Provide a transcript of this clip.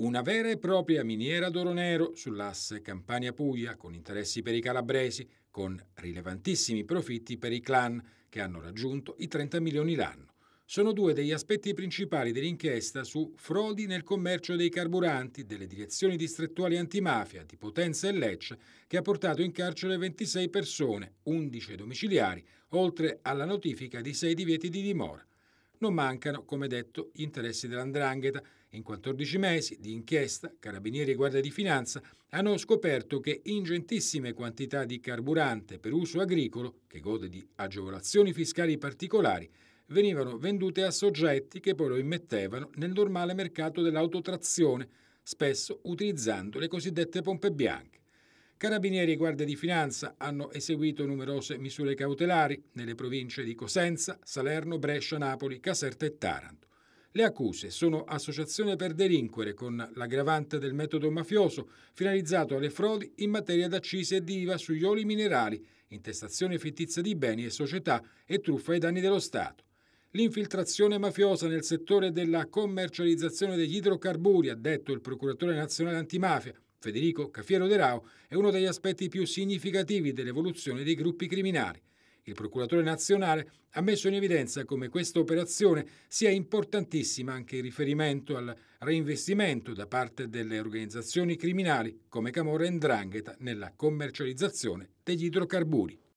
Una vera e propria miniera d'oro nero sull'asse Campania-Puglia, con interessi per i calabresi, con rilevantissimi profitti per i clan, che hanno raggiunto i 30 milioni l'anno. Sono due degli aspetti principali dell'inchiesta su frodi nel commercio dei carburanti delle direzioni distrettuali antimafia di Potenza e Lecce, che ha portato in carcere 26 persone, 11 domiciliari, oltre alla notifica di 6 divieti di dimora. Non mancano, come detto, gli interessi dell'andrangheta. In 14 mesi di inchiesta, Carabinieri e Guardia di Finanza hanno scoperto che ingentissime quantità di carburante per uso agricolo, che gode di agevolazioni fiscali particolari, venivano vendute a soggetti che poi lo immettevano nel normale mercato dell'autotrazione, spesso utilizzando le cosiddette pompe bianche. Carabinieri e Guardia di Finanza hanno eseguito numerose misure cautelari nelle province di Cosenza, Salerno, Brescia, Napoli, Caserta e Taranto. Le accuse sono associazione per delinquere con l'aggravante del metodo mafioso finalizzato alle frodi in materia d'accise e di IVA sugli oli minerali, intestazione fittizia di beni e società e truffa ai danni dello Stato. L'infiltrazione mafiosa nel settore della commercializzazione degli idrocarburi, ha detto il procuratore nazionale antimafia, Federico Cafiero De Rao è uno degli aspetti più significativi dell'evoluzione dei gruppi criminali. Il procuratore nazionale ha messo in evidenza come questa operazione sia importantissima anche in riferimento al reinvestimento da parte delle organizzazioni criminali come Camorra e Ndrangheta nella commercializzazione degli idrocarburi.